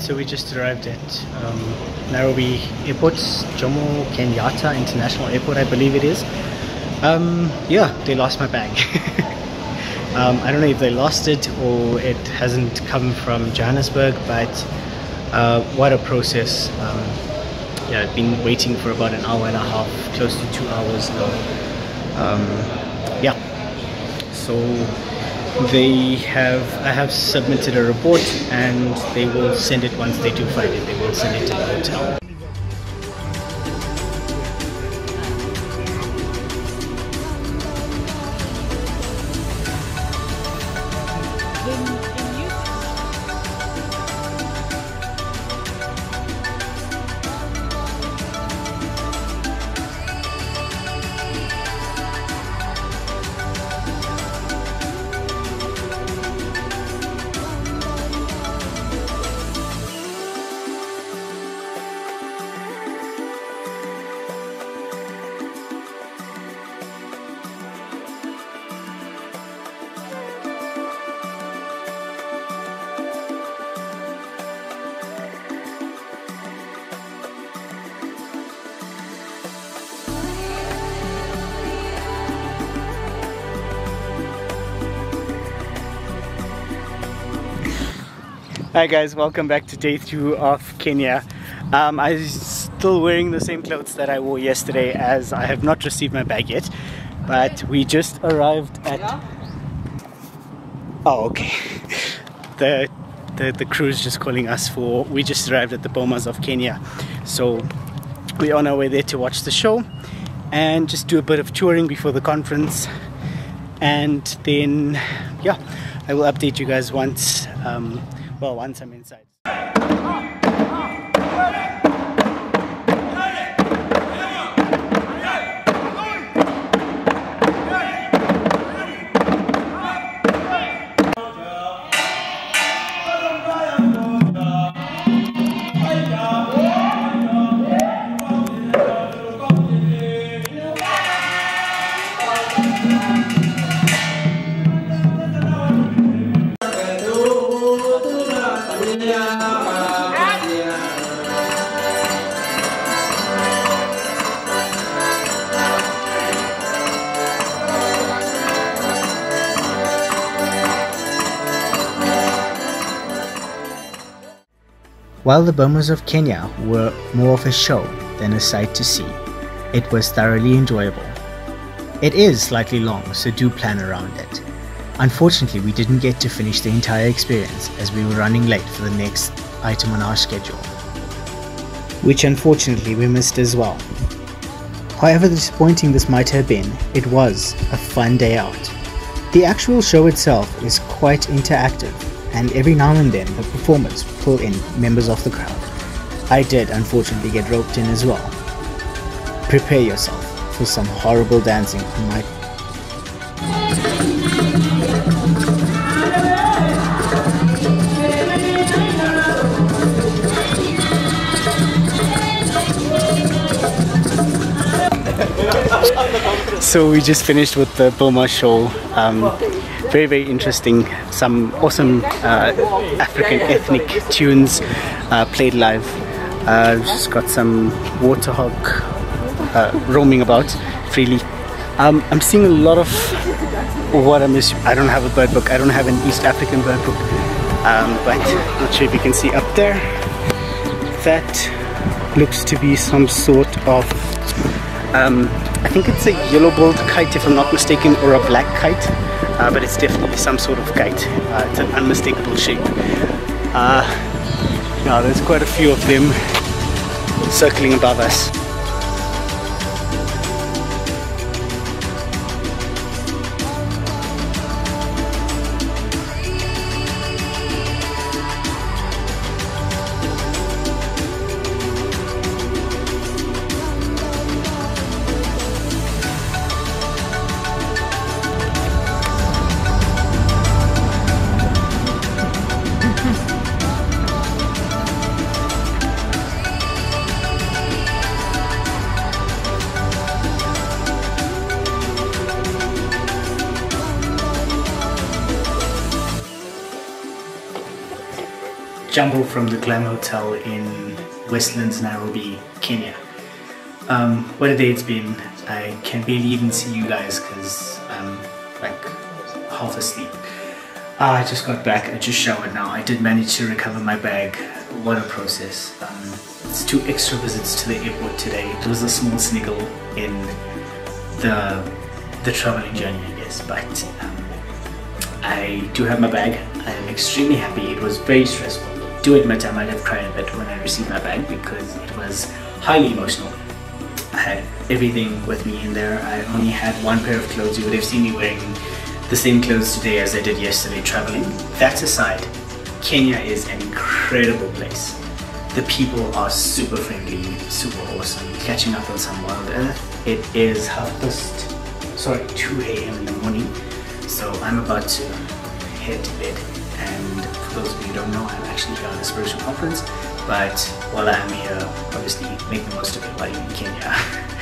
So we just arrived at um, Nairobi Airport, Jomo Kenyatta International Airport, I believe it is. Um, yeah, they lost my bag. um, I don't know if they lost it or it hasn't come from Johannesburg, but uh, what a process. Um, yeah, I've been waiting for about an hour and a half, close to two hours now. Um, yeah, so they have I have submitted a report and they will send it once they do find it. They will send it to the hotel. Hi guys, welcome back to day two of Kenya. Um, I'm still wearing the same clothes that I wore yesterday as I have not received my bag yet. But we just arrived at... Oh, okay. The, the, the crew is just calling us for... We just arrived at the Bomas of Kenya. So we're on our way there to watch the show and just do a bit of touring before the conference. And then, yeah, I will update you guys once... Um, well once I'm inside. While the Bomas of Kenya were more of a show than a sight to see, it was thoroughly enjoyable. It is slightly long, so do plan around it. Unfortunately, we didn't get to finish the entire experience as we were running late for the next item on our schedule, which unfortunately we missed as well. However disappointing this might have been, it was a fun day out. The actual show itself is quite interactive and every now and then the performers pull in members of the crowd. I did unfortunately get roped in as well. Prepare yourself for some horrible dancing on my so we just finished with the Boma show. Um, very very interesting some awesome uh, African ethnic tunes uh, played live. Uh, just got some warthog uh, roaming about freely. Um, I'm seeing a lot of what I miss. I don't have a bird book. I don't have an East African bird book. Um, but not sure if you can see up there. That looks to be some sort of um, I think it's a yellow-billed kite if I'm not mistaken or a black kite uh, but it's definitely some sort of kite. Uh, it's an unmistakable shape. Uh, now there's quite a few of them circling above us. Jambo from the Glam Hotel in Westlands, Nairobi, Kenya. Um, what a day it's been. I can barely even see you guys because I'm like half asleep. Ah, I just got back, I just showered now. I did manage to recover my bag. What a process. Um, it's two extra visits to the airport today. It was a small sniggle in the the traveling journey, I guess, but um, I do have my bag. I am extremely happy. It was very stressful. Do admit I might have cried a bit when I received my bag because it was highly emotional. I had everything with me in there. I only had one pair of clothes. You would have seen me wearing the same clothes today as I did yesterday traveling. That aside, Kenya is an incredible place. The people are super friendly, super awesome. Catching up on some wild earth. It is half past, sorry, 2 a.m. in the morning. So I'm about to head to bed. And for those of you who don't know, I'm actually here on a spiritual conference. But while I'm here, obviously make the most of it while you're in Kenya.